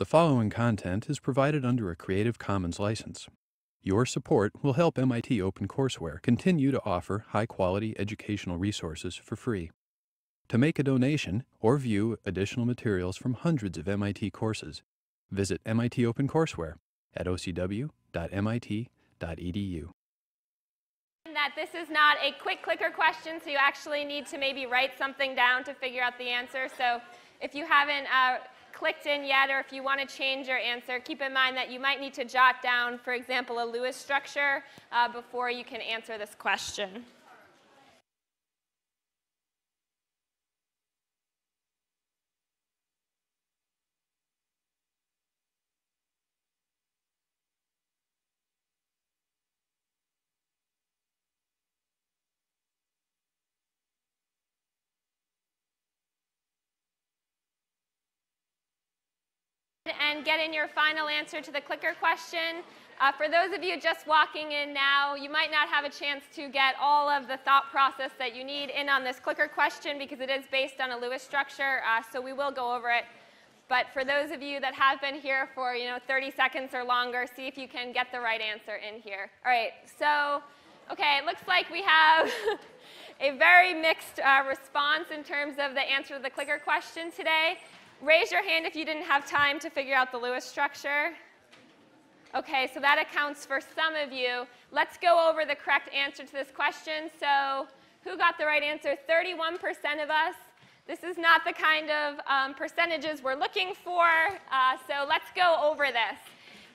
The following content is provided under a Creative Commons license. Your support will help MIT OpenCourseware continue to offer high quality educational resources for free. To make a donation or view additional materials from hundreds of MIT courses, visit MIT OpenCourseware at ocw.mit.edu. That this is not a quick clicker question, so you actually need to maybe write something down to figure out the answer. So if you haven't uh, clicked in yet, or if you want to change your answer, keep in mind that you might need to jot down, for example, a Lewis structure uh, before you can answer this question. And get in your final answer to the clicker question. Uh, for those of you just walking in now, you might not have a chance to get all of the thought process that you need in on this clicker question because it is based on a Lewis structure, uh, so we will go over it. But for those of you that have been here for you know 30 seconds or longer, see if you can get the right answer in here. All right, so, okay, it looks like we have a very mixed uh, response in terms of the answer to the clicker question today. Raise your hand if you didn't have time to figure out the Lewis structure. Okay, so that accounts for some of you. Let's go over the correct answer to this question. So who got the right answer? 31% of us. This is not the kind of um, percentages we're looking for, uh, so let's go over this.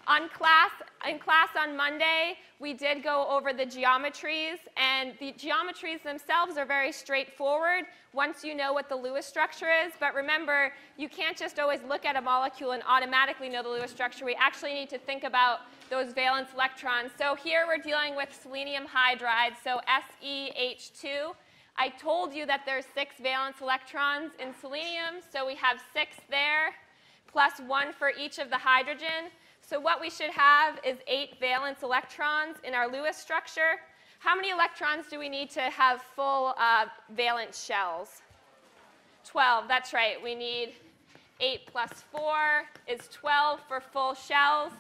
On class, in class on Monday, we did go over the geometries, and the geometries themselves are very straightforward once you know what the Lewis structure is. But remember, you can't just always look at a molecule and automatically know the Lewis structure. We actually need to think about those valence electrons. So here we're dealing with selenium hydride, so SEH2. I told you that there's six valence electrons in selenium, so we have six there, plus one for each of the hydrogen. So what we should have is eight valence electrons in our Lewis structure. How many electrons do we need to have full uh, valence shells? 12, that's right. We need 8 plus 4 is 12 for full shells.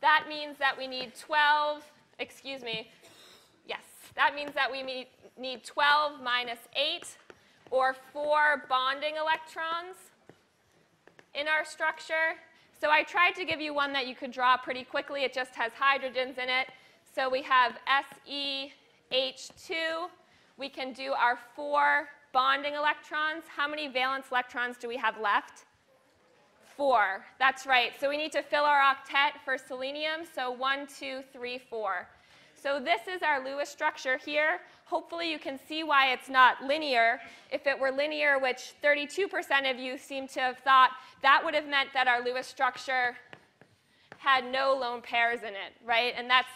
That means that we need 12, excuse me, yes, that means that we need 12 minus 8, or 4 bonding electrons in our structure. So I tried to give you one that you could draw pretty quickly. It just has hydrogens in it. So we have SEH2. We can do our four bonding electrons. How many valence electrons do we have left? Four. That's right. So we need to fill our octet for selenium. So one, two, three, four. So this is our Lewis structure here. Hopefully you can see why it's not linear. If it were linear, which 32% of you seem to have thought, that would have meant that our Lewis structure had no lone pairs in it, right? And that's,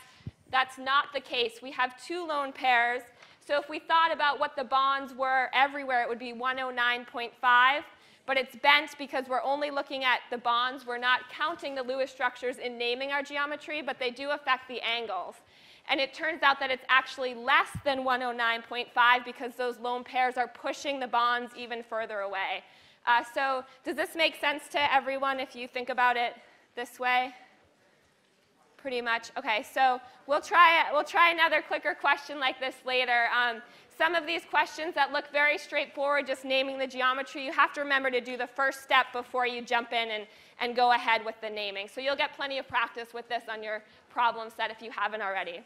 that's not the case. We have two lone pairs. So if we thought about what the bonds were everywhere, it would be 109.5. But it's bent because we're only looking at the bonds. We're not counting the Lewis structures in naming our geometry, but they do affect the angles. And it turns out that it's actually less than 109.5 because those lone pairs are pushing the bonds even further away. Uh, so does this make sense to everyone if you think about it this way? Pretty much. Okay, so we'll try, we'll try another clicker question like this later. Um, some of these questions that look very straightforward, just naming the geometry, you have to remember to do the first step before you jump in and, and go ahead with the naming. So you'll get plenty of practice with this on your problem set if you haven't already.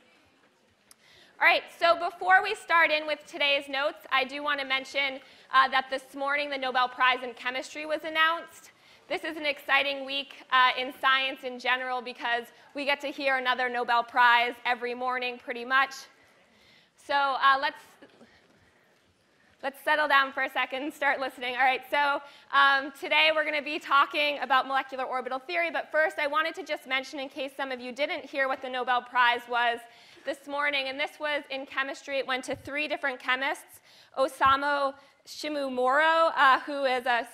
All right, so before we start in with today's notes, I do want to mention uh, that this morning the Nobel Prize in Chemistry was announced. This is an exciting week uh, in science in general because we get to hear another Nobel Prize every morning pretty much. So uh, let's, let's settle down for a second and start listening. All right, so um, today we're going to be talking about molecular orbital theory, but first I wanted to just mention, in case some of you didn't hear what the Nobel Prize was, this morning, and this was in chemistry. It went to three different chemists Osamu Shimomura, uh, who is a,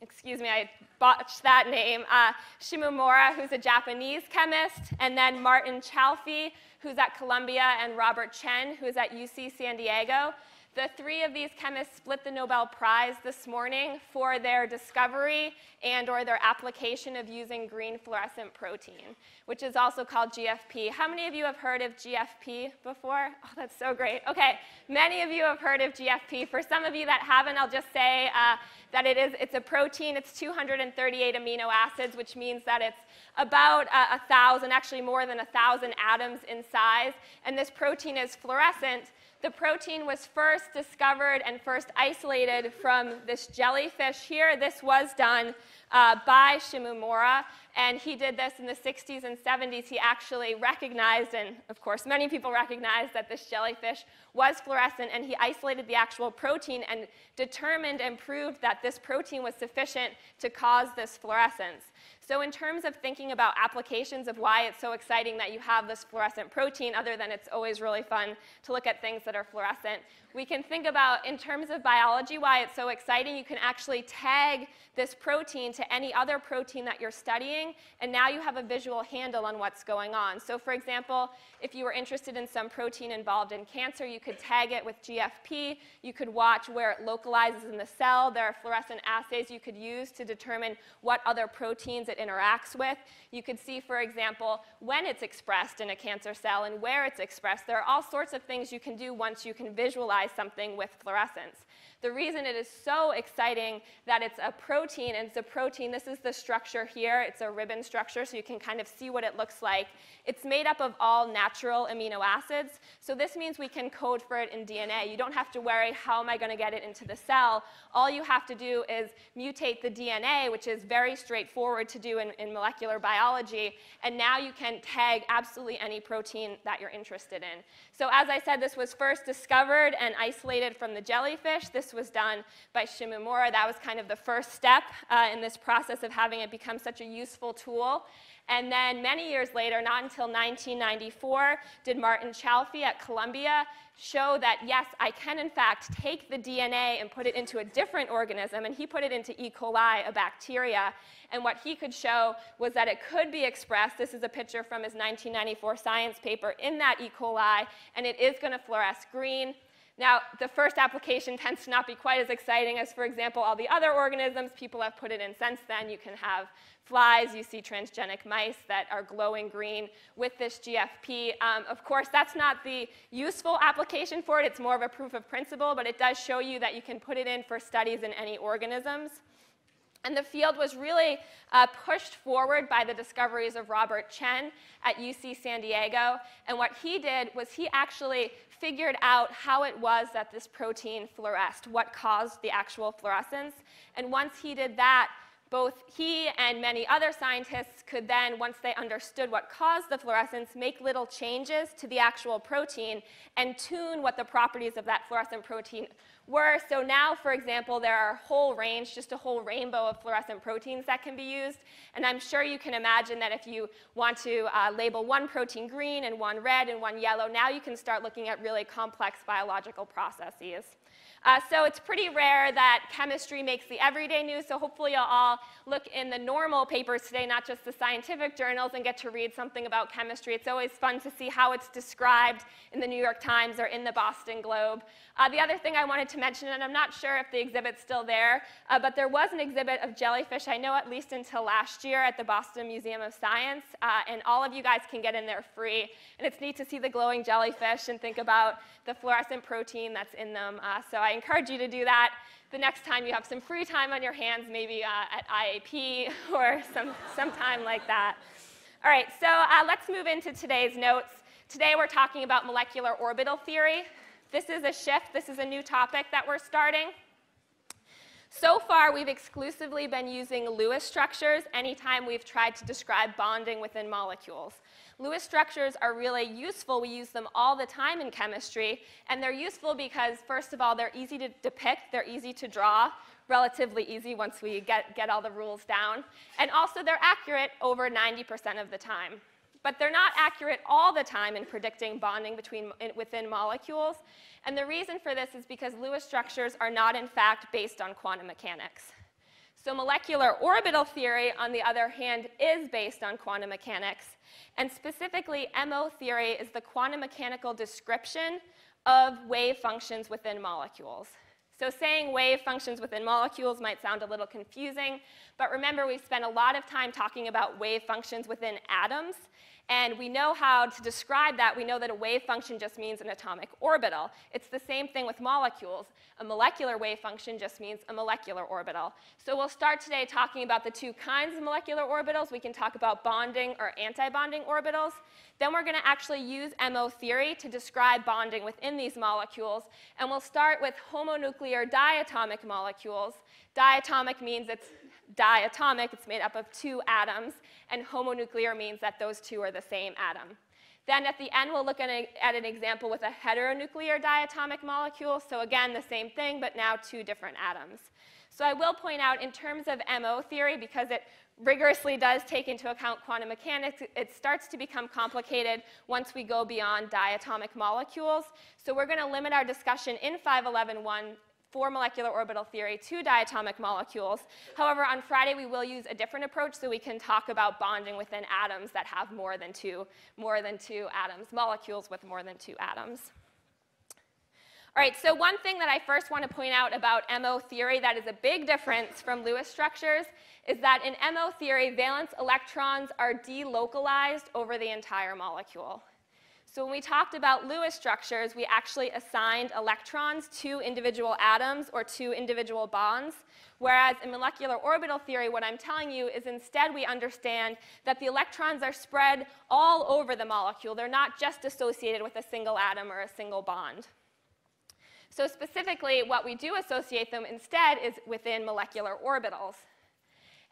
excuse me, I botched that name, uh, Shimomura, who's a Japanese chemist, and then Martin Chalfie, who's at Columbia, and Roger Tsien, who's at UC San Diego. The three of these chemists split the Nobel Prize this morning for their discovery and or their application of using green fluorescent protein, which is also called GFP. How many of you have heard of GFP before? Oh, that's so great. Okay, many of you have heard of GFP. For some of you that haven't, I'll just say uh, that it is, it's a protein. It's 238 amino acids, which means that it's about a, a thousand, actually more than a thousand atoms in size. And this protein is fluorescent the protein was first discovered and first isolated from this jellyfish here. This was done uh, by Shimomura, and he did this in the 60s and 70s. He actually recognized, and of course, many people recognized that this jellyfish was fluorescent, and he isolated the actual protein and determined and proved that this protein was sufficient to cause this fluorescence. So in terms of thinking about applications of why it's so exciting that you have this fluorescent protein, other than it's always really fun to look at things that are fluorescent, we can think about, in terms of biology, why it's so exciting. You can actually tag this protein to any other protein that you're studying, and now you have a visual handle on what's going on. So for example, if you were interested in some protein involved in cancer, you could tag it with GFP. You could watch where it localizes in the cell. There are fluorescent assays you could use to determine what other proteins it interacts with. You could see, for example, when it's expressed in a cancer cell and where it's expressed. There are all sorts of things you can do once you can visualize something with fluorescence. The reason it is so exciting that it's a protein, and it's a protein, this is the structure here. It's a ribbon structure, so you can kind of see what it looks like. It's made up of all natural amino acids, so this means we can code for it in DNA. You don't have to worry, how am I going to get it into the cell? All you have to do is mutate the DNA, which is very straightforward to do in, in molecular biology, and now you can tag absolutely any protein that you're interested in. So as I said, this was first discovered and isolated from the jellyfish. This was done by Shimomura. That was kind of the first step uh, in this process of having it become such a useful tool. And then many years later, not until 1994, did Martin Chalfie at Columbia show that, yes, I can in fact take the DNA and put it into a different organism. And he put it into E. coli, a bacteria. And what he could show was that it could be expressed. This is a picture from his 1994 science paper in that E. coli, and it is going to fluoresce green. Now, the first application tends to not be quite as exciting as, for example, all the other organisms people have put it in since then. You can have flies, you see transgenic mice that are glowing green with this GFP. Um, of course, that's not the useful application for it. It's more of a proof of principle, but it does show you that you can put it in for studies in any organisms. And the field was really uh, pushed forward by the discoveries of Roger Tsien at UC San Diego. And what he did was he actually figured out how it was that this protein fluoresced, what caused the actual fluorescence. And once he did that, both he and many other scientists could then, once they understood what caused the fluorescence, make little changes to the actual protein and tune what the properties of that fluorescent protein were. So now, for example, there are a whole range, just a whole rainbow of fluorescent proteins that can be used. And I'm sure you can imagine that if you want to uh, label one protein green and one red and one yellow, now you can start looking at really complex biological processes. Uh, so it's pretty rare that chemistry makes the everyday news, so hopefully you'll all look in the normal papers today, not just the scientific journals, and get to read something about chemistry. It's always fun to see how it's described in the New York Times or in the Boston Globe. Uh, the other thing I wanted to mention, and I'm not sure if the exhibit's still there, uh, but there was an exhibit of jellyfish, I know at least until last year at the Boston Museum of Science, uh, and all of you guys can get in there free. And it's neat to see the glowing jellyfish and think about the fluorescent protein that's in them. Uh, so I encourage you to do that the next time you have some free time on your hands, maybe uh, at IAP or some, time like that. All right, so uh, let's move into today's notes. Today we're talking about molecular orbital theory. This is a shift. This is a new topic that we're starting. So far, we've exclusively been using Lewis structures anytime we've tried to describe bonding within molecules. Lewis structures are really useful. We use them all the time in chemistry, and they're useful because, first of all, they're easy to depict, they're easy to draw, relatively easy once we get, get all the rules down, and also they're accurate over 90% of the time. But they're not accurate all the time in predicting bonding between, in, within molecules, and the reason for this is because Lewis structures are not, in fact, based on quantum mechanics. So molecular orbital theory, on the other hand, is based on quantum mechanics. And specifically, MO theory is the quantum mechanical description of wave functions within molecules. So saying wave functions within molecules might sound a little confusing, but remember we've spent a lot of time talking about wave functions within atoms, and we know how to describe that. We know that a wave function just means an atomic orbital. It's the same thing with molecules. A molecular wave function just means a molecular orbital. So we'll start today talking about the two kinds of molecular orbitals. We can talk about bonding or anti-bonding orbitals. Then we're going to actually use MO theory to describe bonding within these molecules. And we'll start with homonuclear diatomic molecules. Diatomic means it's diatomic, it's made up of two atoms, and homonuclear means that those two are the same atom. Then at the end, we'll look at, a, at, an example with a heteronuclear diatomic molecule. So again, the same thing, but now two different atoms. So I will point out in terms of MO theory, because it rigorously does take into account quantum mechanics, it starts to become complicated once we go beyond diatomic molecules. So we're going to limit our discussion in 5.111 for molecular orbital theory to diatomic molecules. However, on Friday we will use a different approach so we can talk about bonding within atoms that have more than two, more than two atoms, molecules with more than two atoms. All right, so one thing that I first want to point out about MO theory that is a big difference from Lewis structures is that in MO theory, valence electrons are delocalized over the entire molecule. So when we talked about Lewis structures, we actually assigned electrons to individual atoms or to individual bonds. Whereas in molecular orbital theory, what I'm telling you is instead we understand that the electrons are spread all over the molecule. They're not just associated with a single atom or a single bond. So specifically, what we do associate them instead is within molecular orbitals.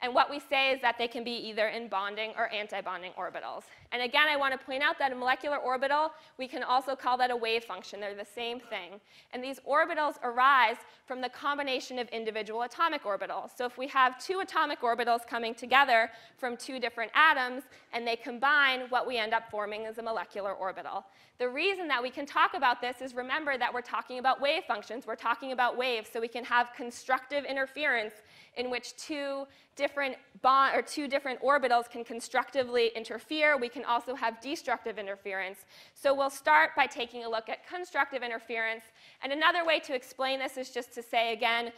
And what we say is that they can be either in bonding or antibonding orbitals. And again, I want to point out that a molecular orbital, we can also call that a wave function. They're the same thing. And these orbitals arise from the combination of individual atomic orbitals. So if we have two atomic orbitals coming together from two different atoms and they combine, what we end up forming is a molecular orbital. The reason that we can talk about this is remember that we're talking about wave functions. We're talking about waves, so we can have constructive interference in which two different bond or two different orbitals can constructively interfere. We can also have destructive interference. So we'll start by taking a look at constructive interference. And another way to explain this is just to say again,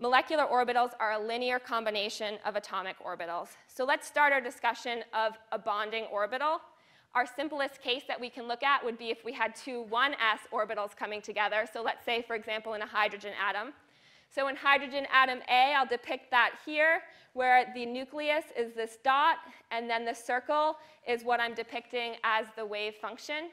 molecular orbitals are a linear combination of atomic orbitals. So let's start our discussion of a bonding orbital. Our simplest case that we can look at would be if we had two 1s orbitals coming together. So let's say, for example, in a hydrogen atom. So in hydrogen atom A, I'll depict that here, where the nucleus is this dot, and then the circle is what I'm depicting as the wave function.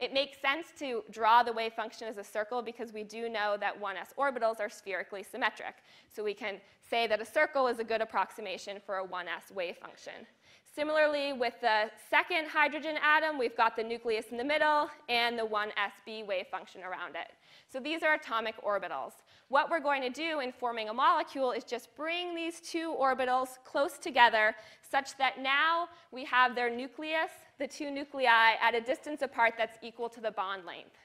It makes sense to draw the wave function as a circle because we do know that 1s orbitals are spherically symmetric. So we can say that a circle is a good approximation for a 1s wave function. Similarly, with the second hydrogen atom, we've got the nucleus in the middle and the 1sb wave function around it. So these are atomic orbitals. What we're going to do in forming a molecule is just bring these two orbitals close together such that now we have their nucleus, the two nuclei, at a distance apart that's equal to the bond length.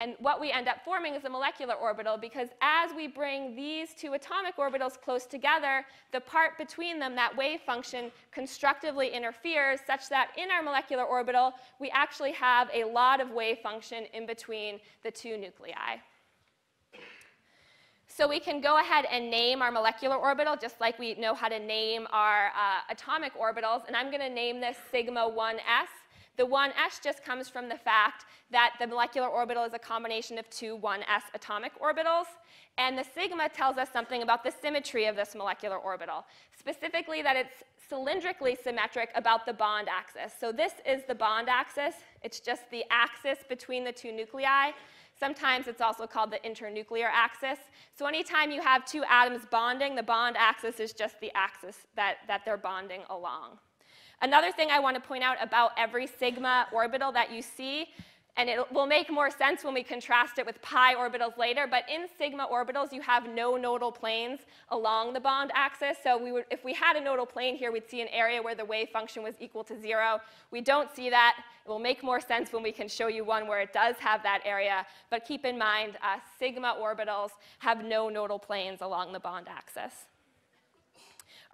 And what we end up forming is a molecular orbital because as we bring these two atomic orbitals close together, the part between them, that wave function, constructively interferes such that in our molecular orbital, we actually have a lot of wave function in between the two nuclei. So we can go ahead and name our molecular orbital just like we know how to name our uh, atomic orbitals. And I'm going to name this sigma 1s. The 1s just comes from the fact that the molecular orbital is a combination of two 1s atomic orbitals. And the sigma tells us something about the symmetry of this molecular orbital, specifically that it's cylindrically symmetric about the bond axis. So this is the bond axis. It's just the axis between the two nuclei. Sometimes it's also called the internuclear axis. So anytime you have two atoms bonding, the bond axis is just the axis that, that they're bonding along. Another thing I want to point out about every sigma orbital that you see and it will make more sense when we contrast it with pi orbitals later, but in sigma orbitals, you have no nodal planes along the bond axis. So we would, if we had a nodal plane here, we'd see an area where the wave function was equal to zero. We don't see that. It will make more sense when we can show you one where it does have that area. But keep in mind, uh, sigma orbitals have no nodal planes along the bond axis.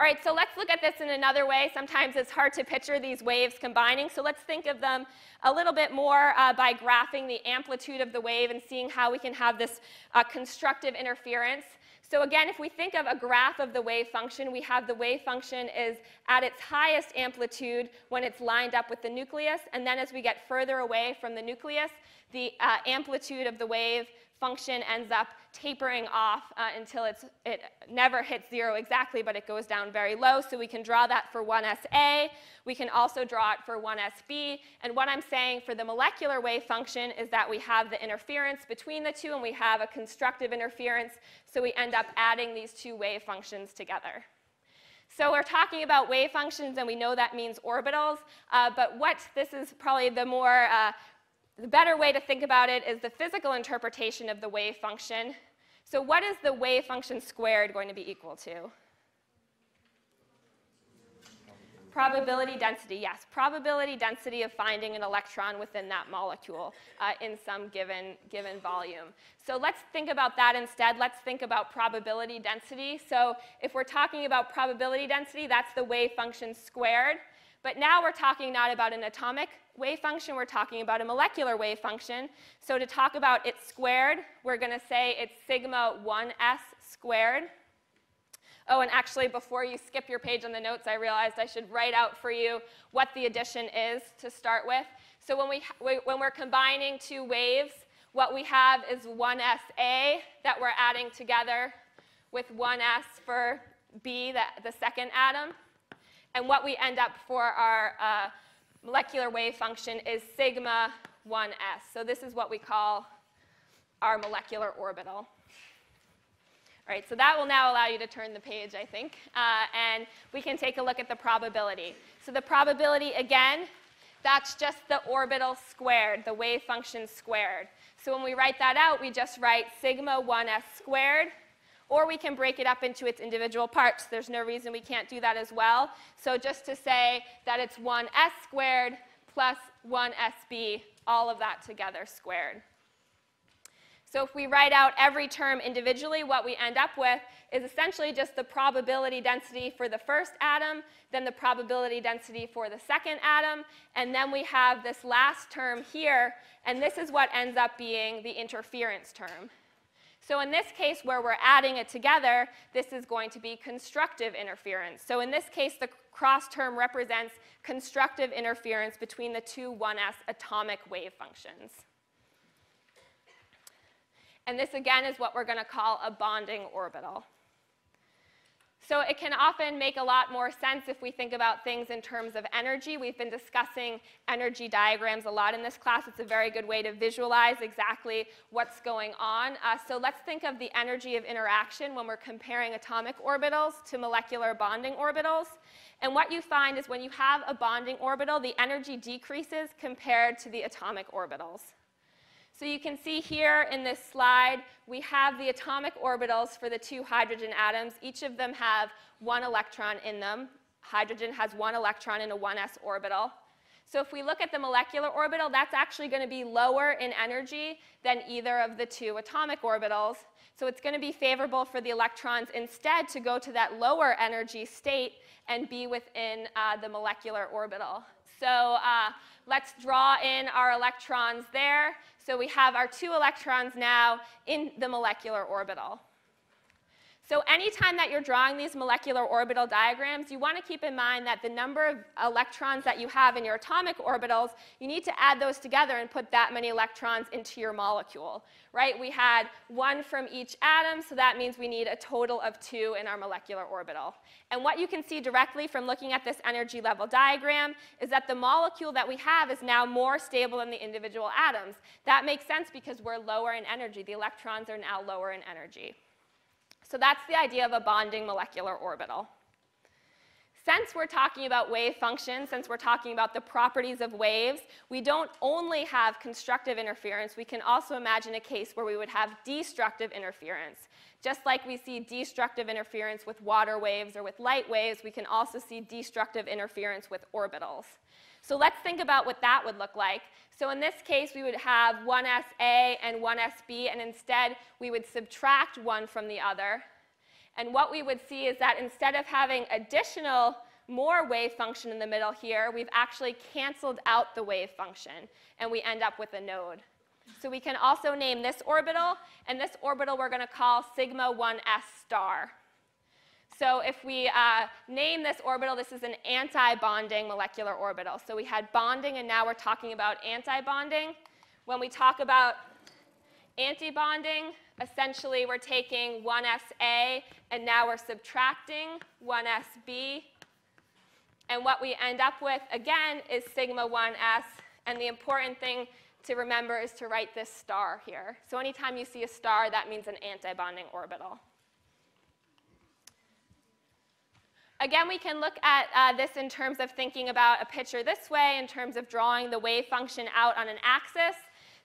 All right, so let's look at this in another way. Sometimes it's hard to picture these waves combining, so let's think of them a little bit more uh, by graphing the amplitude of the wave and seeing how we can have this uh, constructive interference. So again, if we think of a graph of the wave function, we have the wave function is at its highest amplitude when it's lined up with the nucleus, and then as we get further away from the nucleus, the uh, amplitude of the wave function ends up tapering off uh, until it's, it never hits zero exactly, but it goes down very low. So we can draw that for 1SA. We can also draw it for 1SB. And what I'm saying for the molecular wave function is that we have the interference between the two, and we have a constructive interference. So we end up adding these two wave functions together. So we're talking about wave functions, and we know that means orbitals. Uh, but what this is probably the more uh, the better way to think about it is the physical interpretation of the wave function. So what is the wave function squared going to be equal to? Probability density, yes. Probability density of finding an electron within that molecule uh, in some given, given volume. So let's think about that instead. Let's think about probability density. So if we're talking about probability density, that's the wave function squared. But now we're talking not about an atomic wave function, we're talking about a molecular wave function. So to talk about it squared, we're going to say it's sigma 1s squared. Oh, and actually, before you skip your page on the notes, I realized I should write out for you what the addition is to start with. So when, we, when we're combining two waves, what we have is 1SA that we're adding together with 1S for B, the, the second atom. And what we end up for our uh, molecular wave function is sigma 1s. So this is what we call our molecular orbital. All right, so that will now allow you to turn the page, I think, uh, and we can take a look at the probability. So the probability, again, that's just the orbital squared, the wave function squared. So when we write that out, we just write sigma 1s squared or we can break it up into its individual parts. There's no reason we can't do that as well. So just to say that it's 1s squared plus 1sb, all of that together squared. So if we write out every term individually, what we end up with is essentially just the probability density for the first atom, then the probability density for the second atom, and then we have this last term here, and this is what ends up being the interference term. So in this case, where we're adding it together, this is going to be constructive interference. So in this case, the cross term represents constructive interference between the two 1s atomic wave functions. And this, again, is what we're going to call a bonding orbital. So it can often make a lot more sense if we think about things in terms of energy. We've been discussing energy diagrams a lot in this class. It's a very good way to visualize exactly what's going on. Uh, so let's think of the energy of interaction when we're comparing atomic orbitals to molecular bonding orbitals. And what you find is when you have a bonding orbital, the energy decreases compared to the atomic orbitals. So you can see here in this slide, we have the atomic orbitals for the two hydrogen atoms. Each of them have one electron in them. Hydrogen has one electron in a 1s orbital. So if we look at the molecular orbital, that's actually going to be lower in energy than either of the two atomic orbitals. So it's going to be favorable for the electrons instead to go to that lower energy state and be within uh, the molecular orbital. So uh, let's draw in our electrons there. So we have our two electrons now in the molecular orbital. So anytime that you're drawing these molecular orbital diagrams, you want to keep in mind that the number of electrons that you have in your atomic orbitals, you need to add those together and put that many electrons into your molecule, right? We had one from each atom, so that means we need a total of two in our molecular orbital. And what you can see directly from looking at this energy level diagram is that the molecule that we have is now more stable than the individual atoms. That makes sense because we're lower in energy. The electrons are now lower in energy. So that's the idea of a bonding molecular orbital. Since we're talking about wave functions, since we're talking about the properties of waves, we don't only have constructive interference, we can also imagine a case where we would have destructive interference. Just like we see destructive interference with water waves or with light waves, we can also see destructive interference with orbitals. So let's think about what that would look like. So in this case, we would have 1SA and 1SB, and instead we would subtract one from the other. And what we would see is that instead of having additional more wave function in the middle here, we've actually canceled out the wave function, and we end up with a node. So we can also name this orbital, and this orbital we're going to call sigma 1s star. So if we uh, name this orbital, this is an anti-bonding molecular orbital. So we had bonding, and now we're talking about anti-bonding. When we talk about anti-bonding, essentially we're taking 1sa, and now we're subtracting 1sb. And what we end up with, again, is sigma 1s. And the important thing to remember is to write this star here. So anytime you see a star, that means an antibonding orbital. Again, we can look at uh, this in terms of thinking about a picture this way, in terms of drawing the wave function out on an axis.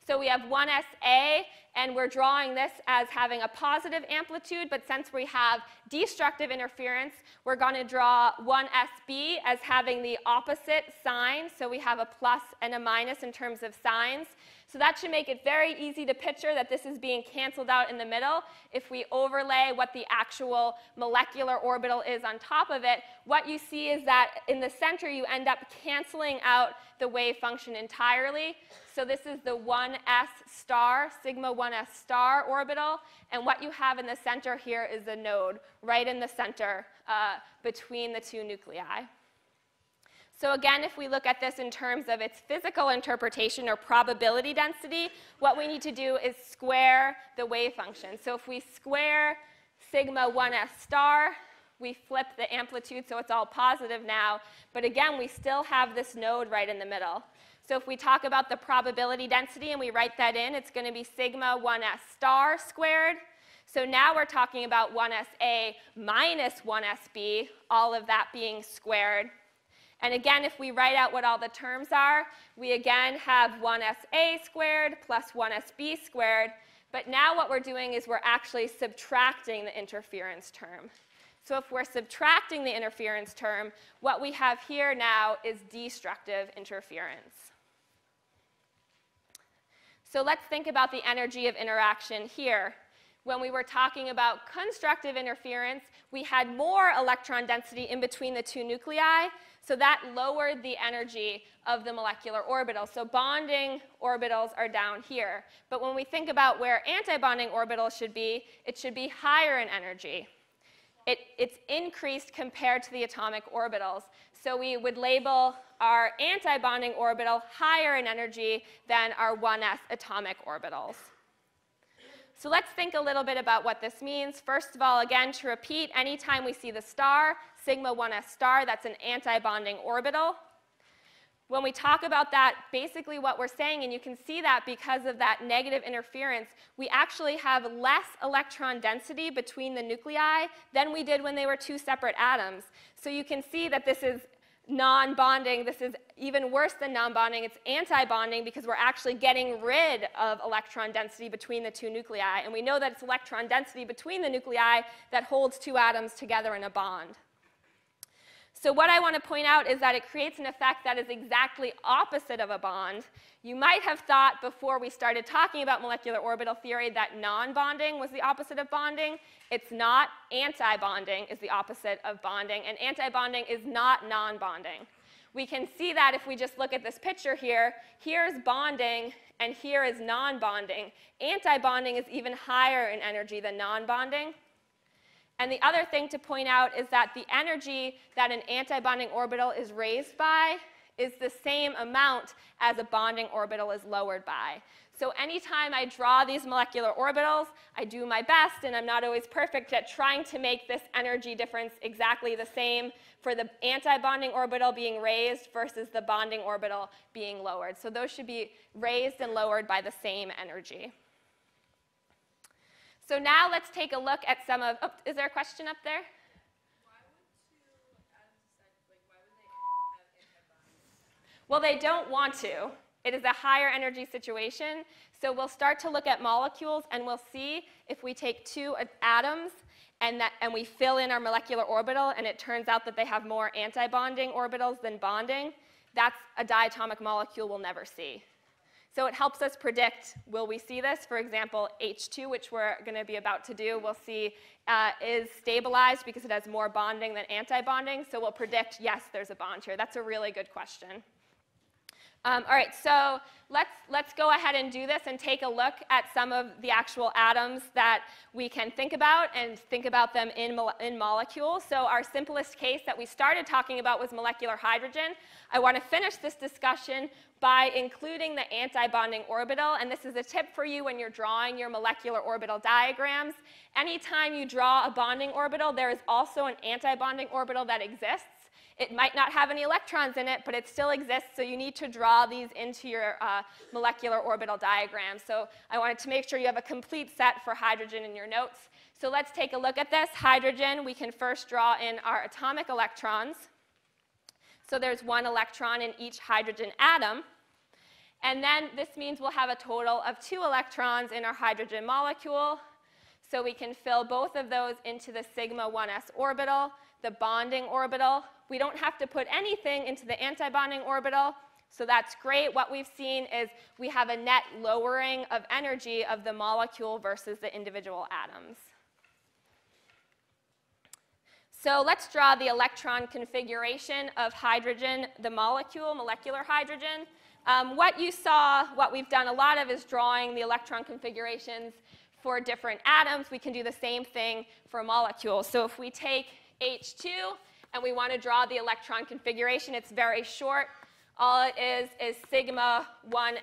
So we have 1SA, and we're drawing this as having a positive amplitude, but since we have destructive interference, we're going to draw 1SB as having the opposite sign. So we have a plus and a minus in terms of signs. So that should make it very easy to picture that this is being canceled out in the middle. If we overlay what the actual molecular orbital is on top of it, what you see is that in the center you end up canceling out the wave function entirely. So this is the 1s star, sigma 1s star orbital. And what you have in the center here is the node, right in the center uh, between the two nuclei. So again, if we look at this in terms of its physical interpretation or probability density, what we need to do is square the wave function. So if we square sigma 1s star, we flip the amplitude so it's all positive now. But again, we still have this node right in the middle. So if we talk about the probability density and we write that in, it's going to be sigma 1s star squared. So now we're talking about 1sa minus 1sb, all of that being squared. And again, if we write out what all the terms are, we again have 1sa squared plus 1sb squared. But now what we're doing is we're actually subtracting the interference term. So if we're subtracting the interference term, what we have here now is destructive interference. So let's think about the energy of interaction here. When we were talking about constructive interference, we had more electron density in between the two nuclei, so that lowered the energy of the molecular orbital. So bonding orbitals are down here. But when we think about where antibonding orbitals should be, it should be higher in energy. It, it's increased compared to the atomic orbitals. So we would label our antibonding orbital higher in energy than our 1s atomic orbitals. So let's think a little bit about what this means. First of all, again, to repeat, anytime we see the star, sigma 1s star, that's an antibonding orbital. When we talk about that, basically what we're saying, and you can see that because of that negative interference, we actually have less electron density between the nuclei than we did when they were two separate atoms. So you can see that this is non-bonding, this is even worse than non-bonding, it's anti-bonding because we're actually getting rid of electron density between the two nuclei. And we know that it's electron density between the nuclei that holds two atoms together in a bond. So what I want to point out is that it creates an effect that is exactly opposite of a bond. You might have thought before we started talking about molecular orbital theory that non-bonding was the opposite of bonding. It's not. Anti-bonding is the opposite of bonding, and anti-bonding is not non-bonding. We can see that if we just look at this picture here. Here's bonding, and here is non-bonding. Anti-bonding is even higher in energy than non-bonding. And the other thing to point out is that the energy that an antibonding orbital is raised by is the same amount as a bonding orbital is lowered by. So anytime I draw these molecular orbitals, I do my best, and I'm not always perfect at trying to make this energy difference exactly the same for the antibonding orbital being raised versus the bonding orbital being lowered. So those should be raised and lowered by the same energy. So now let's take a look at some of, oh, is there a question up there? Well, they don't want to. It is a higher energy situation. So we'll start to look at molecules and we'll see if we take two atoms and, that, and we fill in our molecular orbital and it turns out that they have more antibonding orbitals than bonding, that's a diatomic molecule we'll never see. So it helps us predict, will we see this? For example, H2, which we're going to be about to do, we'll see uh, is stabilized because it has more bonding than anti-bonding. So we'll predict, yes, there's a bond here. That's a really good question. Um, all right, so let's, let's go ahead and do this and take a look at some of the actual atoms that we can think about and think about them in, mo in molecules. So our simplest case that we started talking about was molecular hydrogen. I want to finish this discussion by including the anti-bonding orbital, and this is a tip for you when you're drawing your molecular orbital diagrams. Anytime you draw a bonding orbital, there is also an anti-bonding orbital that exists. It might not have any electrons in it, but it still exists, so you need to draw these into your uh, molecular orbital diagram. So I wanted to make sure you have a complete set for hydrogen in your notes. So let's take a look at this. Hydrogen, we can first draw in our atomic electrons. So there's one electron in each hydrogen atom. And then this means we'll have a total of two electrons in our hydrogen molecule. So we can fill both of those into the sigma 1s orbital, the bonding orbital. We don't have to put anything into the antibonding orbital, so that's great. What we've seen is we have a net lowering of energy of the molecule versus the individual atoms. So let's draw the electron configuration of hydrogen, the molecule, molecular hydrogen. Um, what you saw, what we've done a lot of is drawing the electron configurations for different atoms. We can do the same thing for molecules. So if we take H2 and we want to draw the electron configuration. It's very short. All it is is sigma 1s,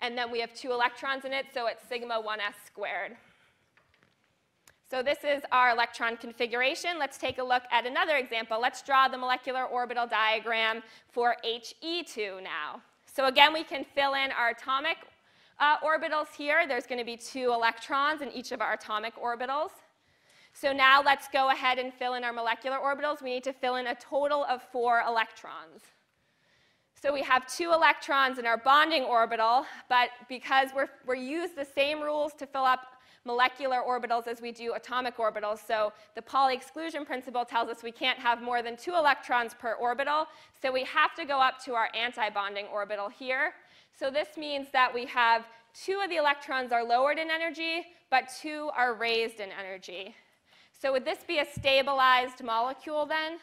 and then we have two electrons in it, so it's sigma 1s squared. So this is our electron configuration. Let's take a look at another example. Let's draw the molecular orbital diagram for He2 now. So again, we can fill in our atomic uh, orbitals here. There's going to be two electrons in each of our atomic orbitals. So now let's go ahead and fill in our molecular orbitals. We need to fill in a total of four electrons. So we have two electrons in our bonding orbital, but because we're, we use the same rules to fill up molecular orbitals as we do atomic orbitals. So the Pauli exclusion principle tells us we can't have more than two electrons per orbital. So we have to go up to our anti-bonding orbital here. So this means that we have two of the electrons are lowered in energy, but two are raised in energy. So would this be a stabilized molecule then?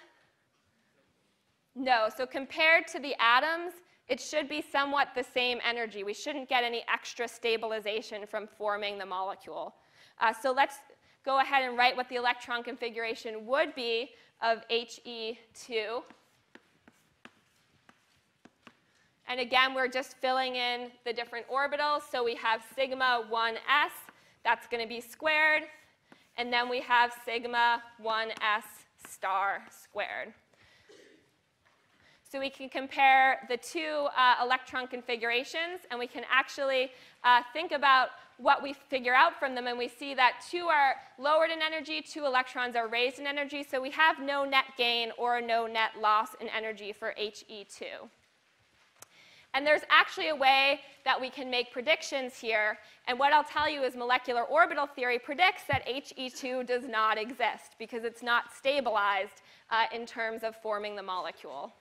No. So compared to the atoms, it should be somewhat the same energy. We shouldn't get any extra stabilization from forming the molecule. Uh, so let's go ahead and write what the electron configuration would be of He2. And again, we're just filling in the different orbitals. So we have sigma 1s, that's going to be squared. And then we have sigma 1s star squared. So we can compare the two uh, electron configurations, and we can actually uh, think about what we figure out from them, and we see that two are lowered in energy, two electrons are raised in energy, so we have no net gain or no net loss in energy for He2. And there's actually a way that we can make predictions here. And what I'll tell you is molecular orbital theory predicts that He2 does not exist because it's not stabilized uh, in terms of forming the molecule.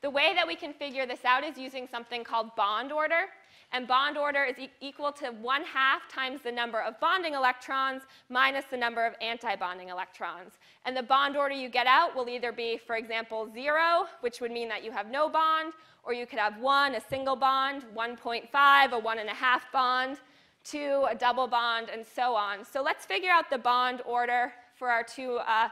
The way that we can figure this out is using something called bond order. And bond order is e equal to 1 half times the number of bonding electrons minus the number of antibonding electrons. And the bond order you get out will either be, for example, 0, which would mean that you have no bond, or you could have 1, a single bond, 1.5, a 1.5 bond, 2, a double bond, and so on. So let's figure out the bond order for our two uh,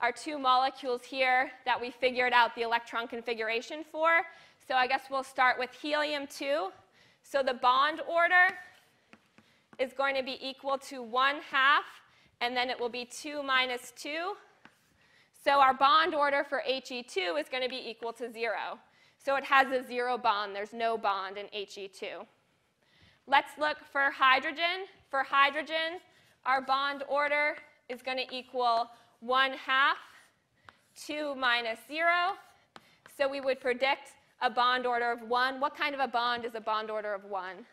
our two molecules here that we figured out the electron configuration for. So I guess we'll start with helium-2. So the bond order is going to be equal to 1 half, and then it will be 2 minus 2. So our bond order for He2 is going to be equal to 0. So it has a zero bond. There's no bond in He2. Let's look for hydrogen. For hydrogen, our bond order is going to equal 1 half 2 minus 0. So we would predict a bond order of 1. What kind of a bond is a bond order of 1?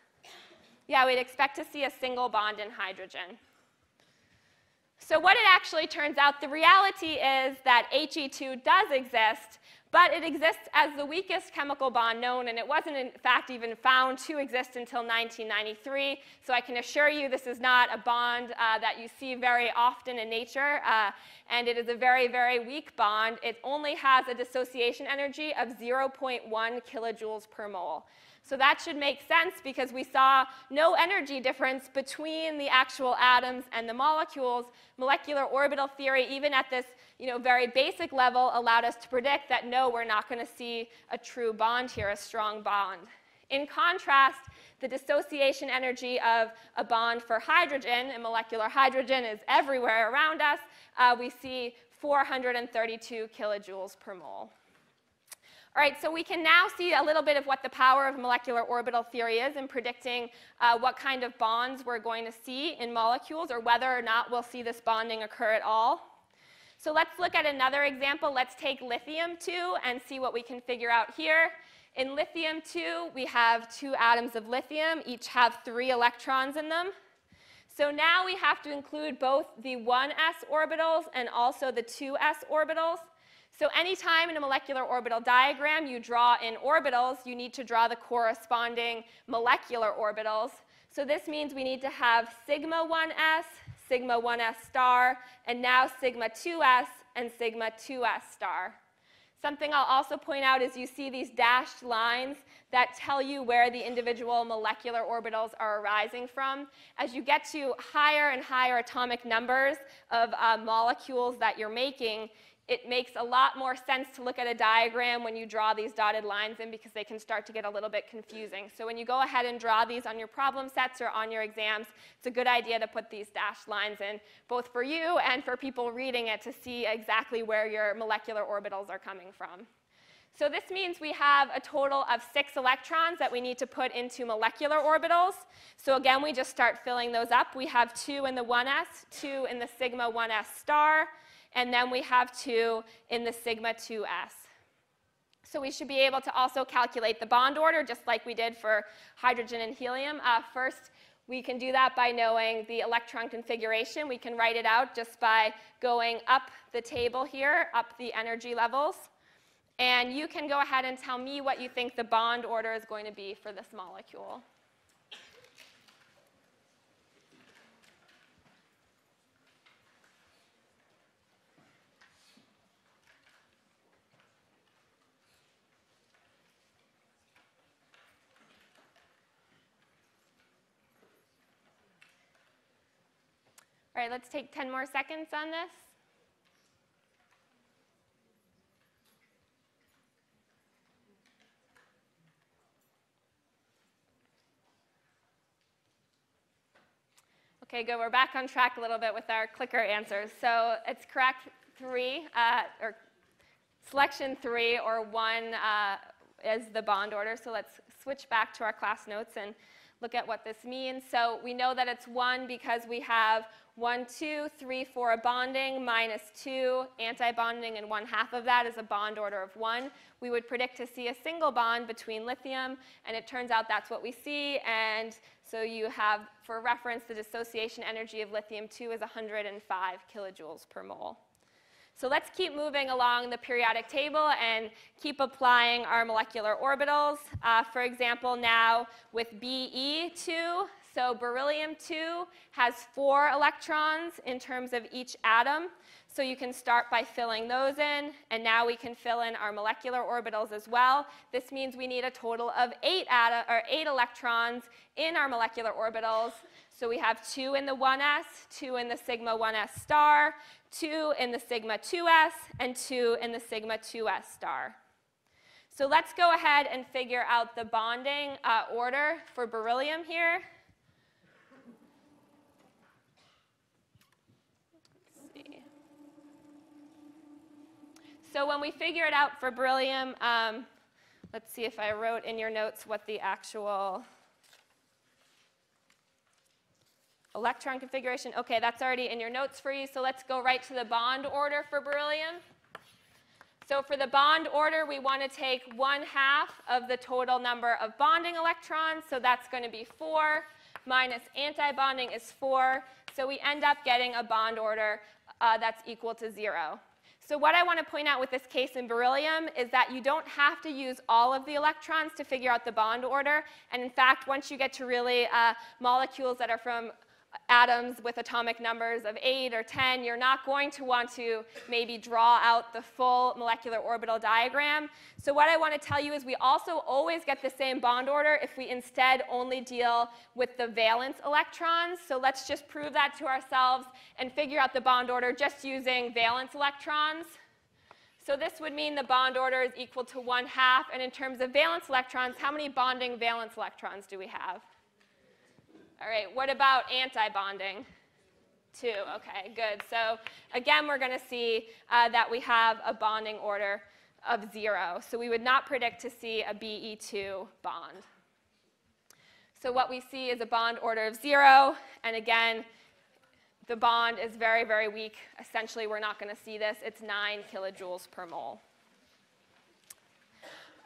Yeah, we'd expect to see a single bond in hydrogen. So what it actually turns out, the reality is that He2 does exist, but it exists as the weakest chemical bond known, and it wasn't, in fact, even found to exist until 1993. So I can assure you this is not a bond uh, that you see very often in nature, uh, and it is a very, very weak bond. It only has a dissociation energy of 0.1 kilojoules per mole. So that should make sense because we saw no energy difference between the actual atoms and the molecules. Molecular orbital theory, even at this you know, very basic level, allowed us to predict that no, we're not going to see a true bond here, a strong bond. In contrast, the dissociation energy of a bond for hydrogen, and molecular hydrogen is everywhere around us, uh, we see 432 kilojoules per mole. All right, so we can now see a little bit of what the power of molecular orbital theory is in predicting uh, what kind of bonds we're going to see in molecules or whether or not we'll see this bonding occur at all. So let's look at another example. Let's take lithium-2 and see what we can figure out here. In lithium-2, we have two atoms of lithium, each have three electrons in them. So now we have to include both the 1s orbitals and also the 2s orbitals. So anytime in a molecular orbital diagram you draw in orbitals, you need to draw the corresponding molecular orbitals. So this means we need to have sigma 1s, sigma 1s star, and now sigma 2s and sigma 2s star. Something I'll also point out is you see these dashed lines that tell you where the individual molecular orbitals are arising from. As you get to higher and higher atomic numbers of uh, molecules that you're making, it makes a lot more sense to look at a diagram when you draw these dotted lines in because they can start to get a little bit confusing. So when you go ahead and draw these on your problem sets or on your exams, it's a good idea to put these dashed lines in, both for you and for people reading it to see exactly where your molecular orbitals are coming from. So this means we have a total of six electrons that we need to put into molecular orbitals. So again, we just start filling those up. We have two in the 1s, two in the sigma 1s star, and then we have 2 in the sigma 2s. So we should be able to also calculate the bond order, just like we did for hydrogen and helium. Uh, first, we can do that by knowing the electron configuration. We can write it out just by going up the table here, up the energy levels. And you can go ahead and tell me what you think the bond order is going to be for this molecule. All right, let's take 10 more seconds on this. Okay, good. We're back on track a little bit with our clicker answers. So it's correct three, uh, or selection three, or one uh, is the bond order. So let's switch back to our class notes and look at what this means. So we know that it's 1 because we have 1, 2, 3, 4 bonding, minus 2 anti-bonding, and 1 half of that is a bond order of 1. We would predict to see a single bond between lithium, and it turns out that's what we see. And so you have, for reference, the dissociation energy of lithium-2 is 105 kilojoules per mole. So let's keep moving along the periodic table and keep applying our molecular orbitals. Uh, for example, now with Be2, so beryllium-2 has four electrons in terms of each atom. So you can start by filling those in, and now we can fill in our molecular orbitals as well. This means we need a total of eight, or eight electrons in our molecular orbitals. So we have two in the 1s, two in the sigma 1s star, two in the sigma 2s, and two in the sigma 2s star. So let's go ahead and figure out the bonding uh, order for beryllium here. So when we figure it out for beryllium, um, let's see if I wrote in your notes what the actual Electron configuration, okay, that's already in your notes for you. So let's go right to the bond order for beryllium. So for the bond order, we want to take one half of the total number of bonding electrons. So that's going to be 4 minus antibonding is 4. So we end up getting a bond order uh, that's equal to 0. So what I want to point out with this case in beryllium is that you don't have to use all of the electrons to figure out the bond order. And in fact, once you get to really uh, molecules that are from atoms with atomic numbers of 8 or 10, you're not going to want to maybe draw out the full molecular orbital diagram. So what I want to tell you is we also always get the same bond order if we instead only deal with the valence electrons. So let's just prove that to ourselves and figure out the bond order just using valence electrons. So this would mean the bond order is equal to 1 half. And in terms of valence electrons, how many bonding valence electrons do we have? All right, what about antibonding? Two, okay, good. So again, we're going to see uh, that we have a bonding order of zero. So we would not predict to see a BE2 bond. So what we see is a bond order of zero. And again, the bond is very, very weak. Essentially, we're not going to see this. It's 9 kilojoules per mole.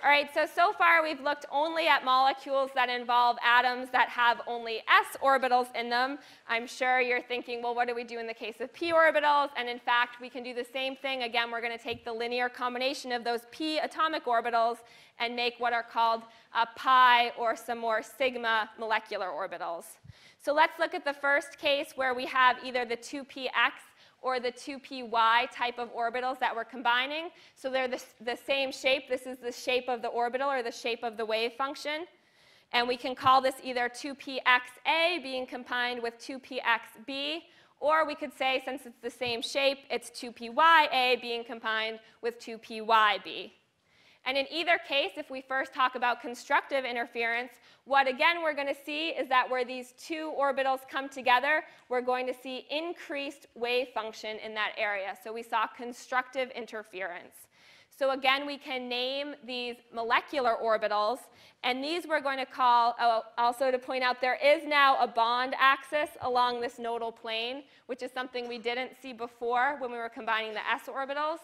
All right, so so far we've looked only at molecules that involve atoms that have only s orbitals in them. I'm sure you're thinking, well, what do we do in the case of p orbitals? And in fact, we can do the same thing. Again, we're going to take the linear combination of those p atomic orbitals and make what are called a pi or some more sigma molecular orbitals. So let's look at the first case where we have either the 2px or the 2py type of orbitals that we're combining. So they're the, the same shape. This is the shape of the orbital or the shape of the wave function. And we can call this either 2pxa being combined with 2pxb, or we could say, since it's the same shape, it's 2pya being combined with 2pyb. And in either case, if we first talk about constructive interference, what again we're going to see is that where these two orbitals come together, we're going to see increased wave function in that area. So we saw constructive interference. So again, we can name these molecular orbitals, and these we're going to call, oh, also to point out, there is now a bond axis along this nodal plane, which is something we didn't see before when we were combining the s orbitals.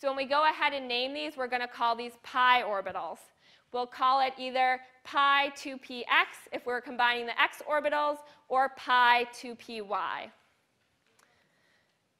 So when we go ahead and name these, we're going to call these pi orbitals. We'll call it either pi 2px if we're combining the x orbitals, or pi 2py.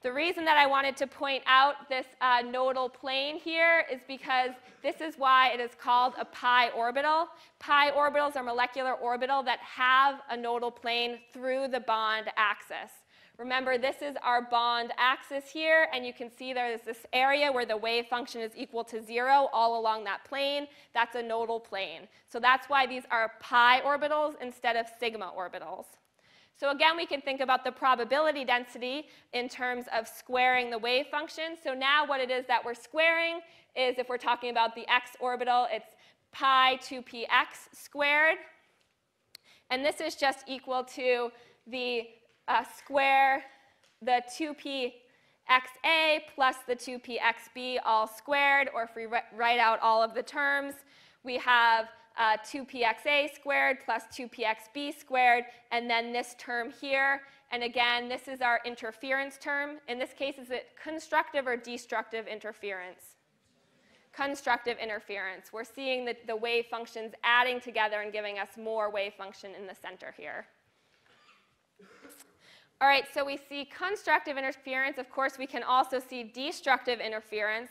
The reason that I wanted to point out this uh, nodal plane here is because this is why it is called a pi orbital. Pi orbitals are molecular orbital that have a nodal plane through the bond axis. Remember, this is our bond axis here, and you can see there's this area where the wave function is equal to zero all along that plane. That's a nodal plane. So that's why these are pi orbitals instead of sigma orbitals. So again, we can think about the probability density in terms of squaring the wave function. So now what it is that we're squaring is if we're talking about the x orbital, it's pi 2px squared. And this is just equal to the uh, square the 2pxa plus the 2pxb all squared, or if we write out all of the terms, we have uh, 2pxa squared plus 2pxb squared, and then this term here. And again, this is our interference term. In this case, is it constructive or destructive interference? Constructive interference. We're seeing the, the wave functions adding together and giving us more wave function in the center here. All right, so we see constructive interference. Of course, we can also see destructive interference.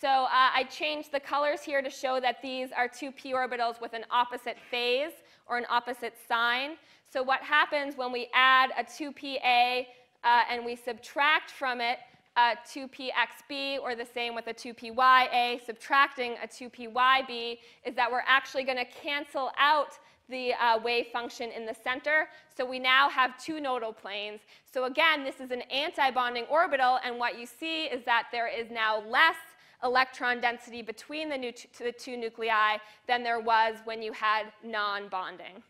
So uh, I changed the colors here to show that these are two p orbitals with an opposite phase or an opposite sign. So what happens when we add a 2pa uh, and we subtract from it a 2pxb, or the same with a 2pya, subtracting a 2pyb, is that we're actually going to cancel out the uh, wave function in the center. So we now have two nodal planes. So again, this is an anti-bonding orbital, and what you see is that there is now less electron density between the, the two nuclei than there was when you had non-bonding.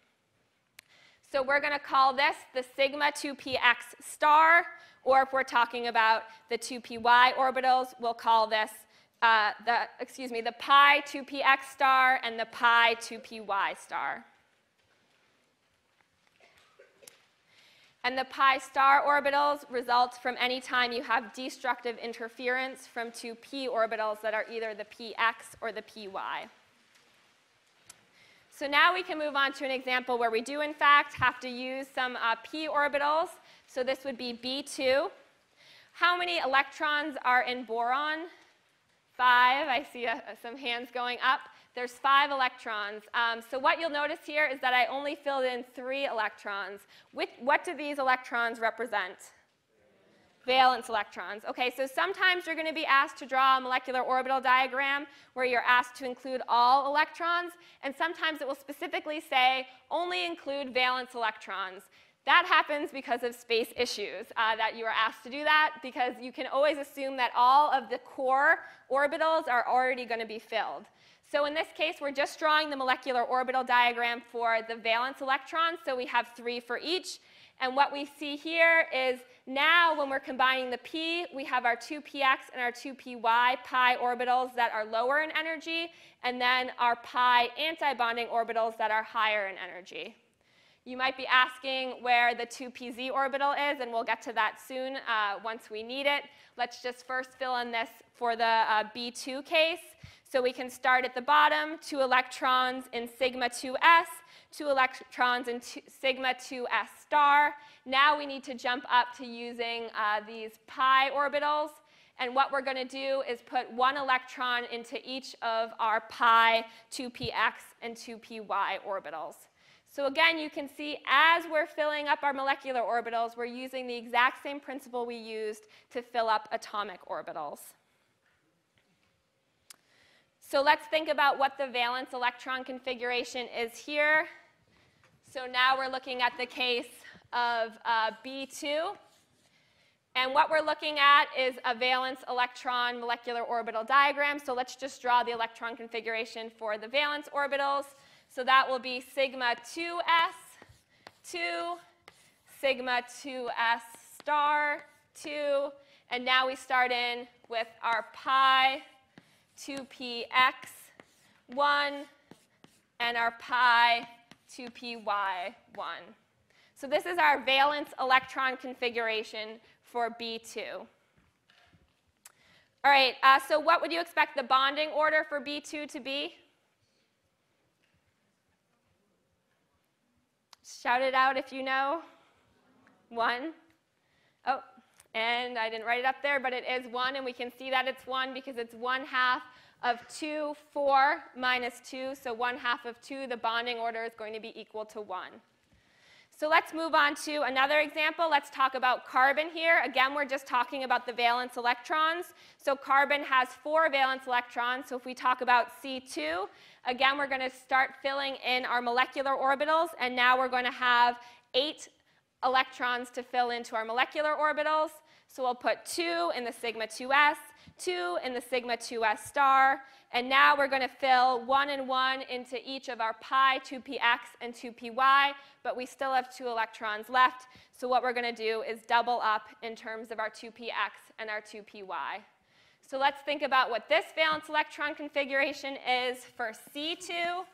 So we're going to call this the sigma 2px star, or if we're talking about the 2py orbitals, we'll call this uh, the, excuse me, the pi 2px star and the pi 2py star. And the pi star orbitals result from any time you have destructive interference from two p orbitals that are either the px or the py. So now we can move on to an example where we do, in fact, have to use some uh, p orbitals. So this would be b2. How many electrons are in boron? Five. I see a, some hands going up. There's five electrons. Um, so what you'll notice here is that I only filled in three electrons. Which, what do these electrons represent? valence electrons. Okay, so sometimes you're going to be asked to draw a molecular orbital diagram where you're asked to include all electrons, and sometimes it will specifically say only include valence electrons. That happens because of space issues, uh, that you are asked to do that because you can always assume that all of the core orbitals are already going to be filled. So in this case, we're just drawing the molecular orbital diagram for the valence electrons, so we have three for each. And what we see here is now when we're combining the p, we have our 2px and our 2py pi orbitals that are lower in energy, and then our pi antibonding orbitals that are higher in energy. You might be asking where the 2pz orbital is, and we'll get to that soon uh, once we need it. Let's just first fill in this for the uh, B2 case. So we can start at the bottom, two electrons in sigma 2s, two electrons in sigma 2s star. Now we need to jump up to using uh, these pi orbitals. And what we're going to do is put one electron into each of our pi 2px and 2py orbitals. So again, you can see as we're filling up our molecular orbitals, we're using the exact same principle we used to fill up atomic orbitals. So let's think about what the valence electron configuration is here. So now we're looking at the case of uh, B2. And what we're looking at is a valence electron molecular orbital diagram. So let's just draw the electron configuration for the valence orbitals. So that will be sigma 2s, 2, sigma 2s star, 2, and now we start in with our pi 2px 1 and our pi 2py 1. So this is our valence electron configuration for B2. All right, uh, so what would you expect the bonding order for B2 to be? Shout it out if you know. One. And I didn't write it up there, but it is 1, and we can see that it's 1 because it's 1 half of 2, 4 minus 2, so 1 half of 2, the bonding order is going to be equal to 1. So let's move on to another example. Let's talk about carbon here. Again, we're just talking about the valence electrons. So carbon has four valence electrons. So if we talk about C2, again, we're going to start filling in our molecular orbitals. And now we're going to have eight electrons to fill into our molecular orbitals. So we'll put 2 in the sigma 2s, 2 in the sigma 2s star, and now we're going to fill 1 and 1 into each of our pi, 2px, and 2py, but we still have two electrons left. So what we're going to do is double up in terms of our 2px and our 2py. So let's think about what this valence electron configuration is for C2.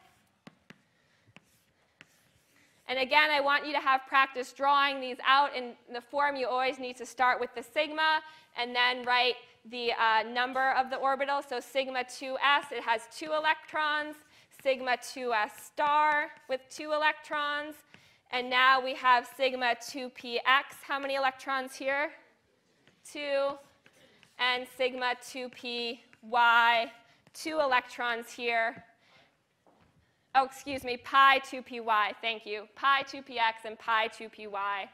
And again, I want you to have practice drawing these out in the form. You always need to start with the sigma and then write the uh, number of the orbital. So sigma 2s, it has two electrons. Sigma 2s star with two electrons. And now we have sigma 2px. How many electrons here? Two. And sigma 2py, two electrons here oh, excuse me, pi 2py, thank you, pi 2px and pi 2py.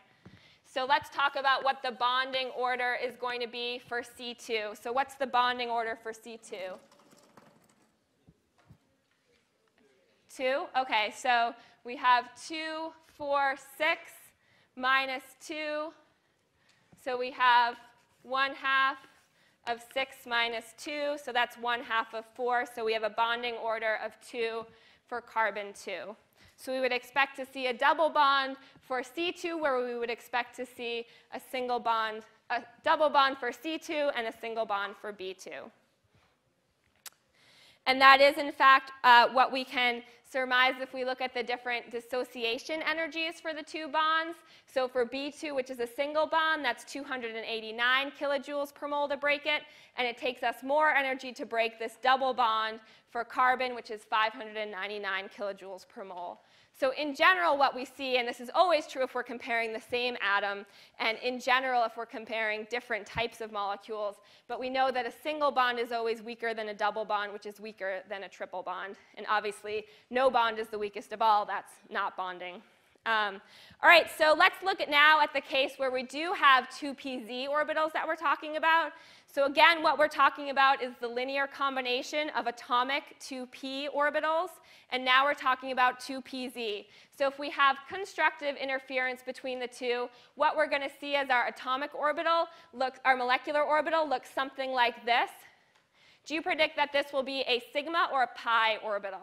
So let's talk about what the bonding order is going to be for C2. So what's the bonding order for C2? 2? Okay, so we have 2, 4, 6 minus 2. So we have 1 half of 6 minus 2, so that's 1 half of 4. So we have a bonding order of 2 for carbon 2. So we would expect to see a double bond for C2 where we would expect to see a single bond, a double bond for C2 and a single bond for B2. And that is, in fact, uh, what we can surmise if we look at the different dissociation energies for the two bonds. So for B2, which is a single bond, that's 289 kilojoules per mole to break it, and it takes us more energy to break this double bond for carbon, which is 599 kilojoules per mole. So in general, what we see, and this is always true if we're comparing the same atom, and in general if we're comparing different types of molecules, but we know that a single bond is always weaker than a double bond, which is weaker than a triple bond. And obviously, no bond is the weakest of all. That's not bonding. Um, all right, so let's look at now at the case where we do have two pz orbitals that we're talking about. So again, what we're talking about is the linear combination of atomic 2p orbitals, and now we're talking about 2pz. So if we have constructive interference between the two, what we're going to see as our atomic orbital, looks, our molecular orbital looks something like this. Do you predict that this will be a sigma or a pi orbital?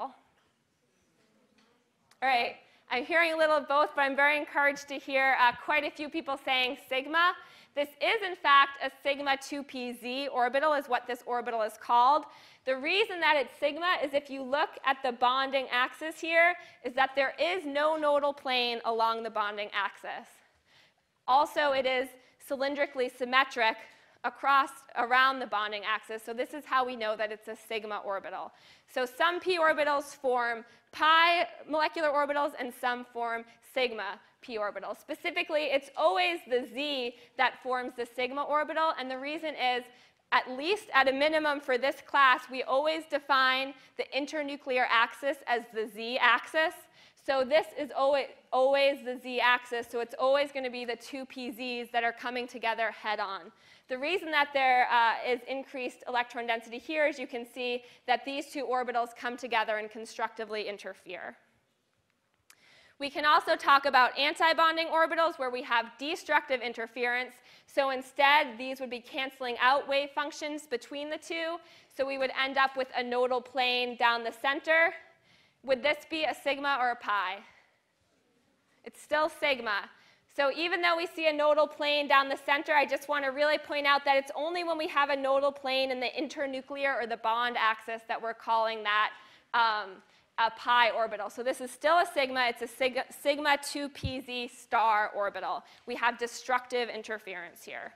All right, I'm hearing a little of both, but I'm very encouraged to hear uh, quite a few people saying sigma. This is, in fact, a sigma 2pz orbital is what this orbital is called. The reason that it's sigma is if you look at the bonding axis here, is that there is no nodal plane along the bonding axis. Also, it is cylindrically symmetric across around the bonding axis. So this is how we know that it's a sigma orbital. So some p orbitals form pi molecular orbitals and some form sigma p orbitals. Specifically, it's always the z that forms the sigma orbital, and the reason is at least at a minimum for this class, we always define the internuclear axis as the z-axis. So this is always, always the z-axis, so it's always going to be the two pz's that are coming together head-on. The reason that there uh, is increased electron density here is you can see that these two orbitals come together and constructively interfere. We can also talk about antibonding orbitals where we have destructive interference. So instead, these would be canceling out wave functions between the two. So we would end up with a nodal plane down the center. Would this be a sigma or a pi? It's still sigma. So even though we see a nodal plane down the center, I just want to really point out that it's only when we have a nodal plane in the internuclear or the bond axis that we're calling that um, a pi orbital. So this is still a sigma. It's a sigma, sigma 2pz star orbital. We have destructive interference here.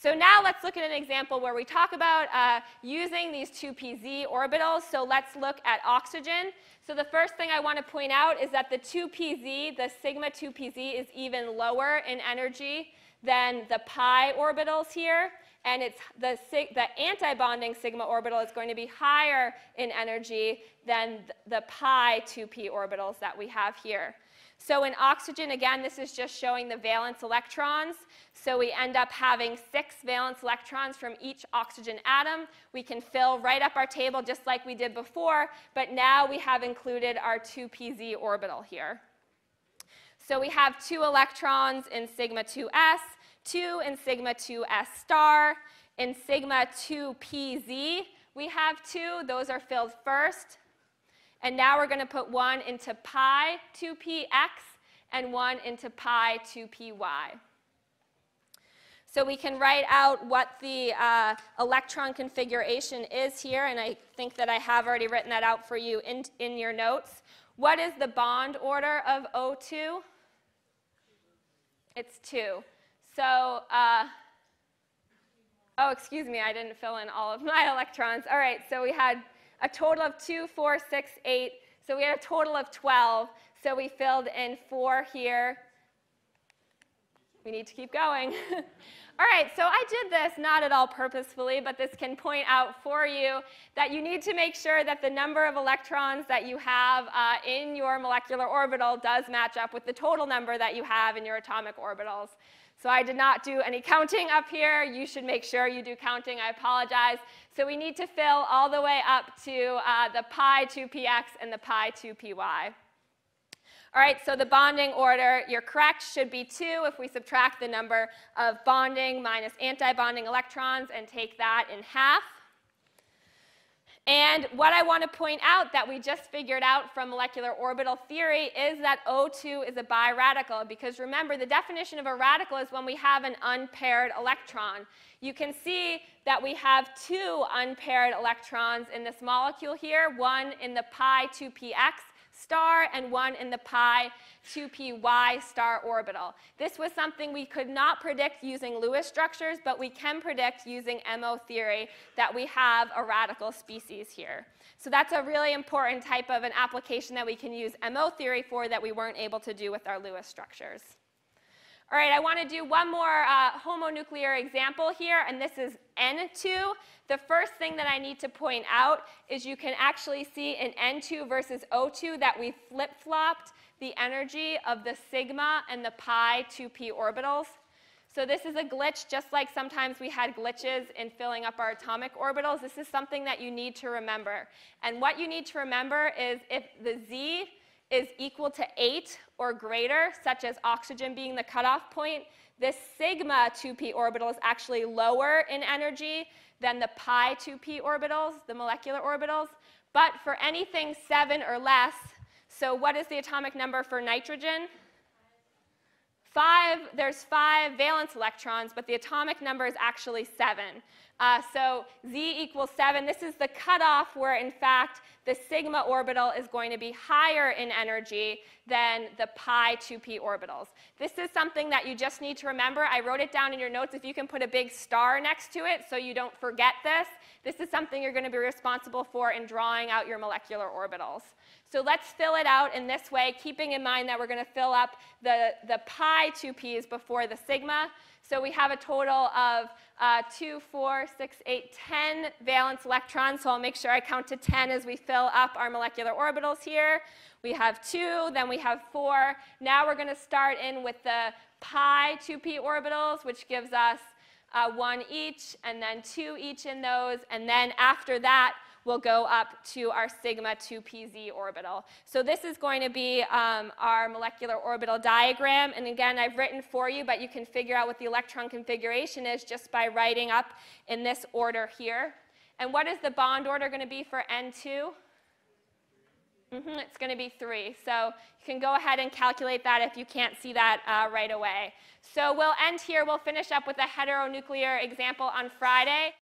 So now let's look at an example where we talk about uh, using these two pz orbitals. So let's look at oxygen. So the first thing I want to point out is that the 2pz, the sigma 2pz, is even lower in energy than the pi orbitals here. And it's the, the anti-bonding sigma orbital is going to be higher in energy than the pi 2p orbitals that we have here. So in oxygen, again, this is just showing the valence electrons. So we end up having six valence electrons from each oxygen atom. We can fill right up our table just like we did before, but now we have included our 2pz orbital here. So we have two electrons in sigma 2s, two in sigma 2s star. In sigma 2pz, we have two. Those are filled first. And now we're going to put one into pi 2px and one into pi 2py. So we can write out what the uh, electron configuration is here, and I think that I have already written that out for you in, in your notes. What is the bond order of O2? It's 2. So, uh, oh, excuse me, I didn't fill in all of my electrons. All right, so we had a total of 2, 4, 6, 8. So we had a total of 12. So we filled in 4 here. We need to keep going. all right, so I did this not at all purposefully, but this can point out for you that you need to make sure that the number of electrons that you have uh, in your molecular orbital does match up with the total number that you have in your atomic orbitals. So I did not do any counting up here. You should make sure you do counting. I apologize. So we need to fill all the way up to uh, the pi 2px and the pi 2py. All right, so the bonding order, you're correct, should be 2 if we subtract the number of bonding minus antibonding electrons and take that in half. And what I want to point out that we just figured out from molecular orbital theory is that O2 is a biradical because remember the definition of a radical is when we have an unpaired electron. You can see that we have two unpaired electrons in this molecule here, one in the pi 2px star and one in the pi 2py star orbital. This was something we could not predict using Lewis structures, but we can predict using MO theory that we have a radical species here. So that's a really important type of an application that we can use MO theory for that we weren't able to do with our Lewis structures. All right, I want to do one more uh, homonuclear example here, and this is N2. The first thing that I need to point out is you can actually see in N2 versus O2 that we flip-flopped the energy of the sigma and the pi 2p orbitals. So this is a glitch, just like sometimes we had glitches in filling up our atomic orbitals. This is something that you need to remember. And what you need to remember is if the z is equal to 8 or greater, such as oxygen being the cutoff point, this sigma 2p orbital is actually lower in energy than the pi 2p orbitals, the molecular orbitals. But for anything 7 or less, so what is the atomic number for nitrogen? Five, there's five valence electrons, but the atomic number is actually seven. Uh, so z equals 7. This is the cutoff where, in fact, the sigma orbital is going to be higher in energy than the pi 2p orbitals. This is something that you just need to remember. I wrote it down in your notes if you can put a big star next to it so you don't forget this. This is something you're going to be responsible for in drawing out your molecular orbitals. So let's fill it out in this way, keeping in mind that we're going to fill up the, the pi 2p's before the sigma. So we have a total of uh, 2, 4, 6, 8, 10 valence electrons. So I'll make sure I count to 10 as we fill up our molecular orbitals here. We have 2, then we have 4. Now we're going to start in with the pi 2p orbitals, which gives us uh, 1 each, and then 2 each in those. And then after that, will go up to our sigma 2pz orbital. So this is going to be um, our molecular orbital diagram. And again, I've written for you, but you can figure out what the electron configuration is just by writing up in this order here. And what is the bond order going to be for N2? Mm -hmm, it's going to be 3. So you can go ahead and calculate that if you can't see that uh, right away. So we'll end here. We'll finish up with a heteronuclear example on Friday.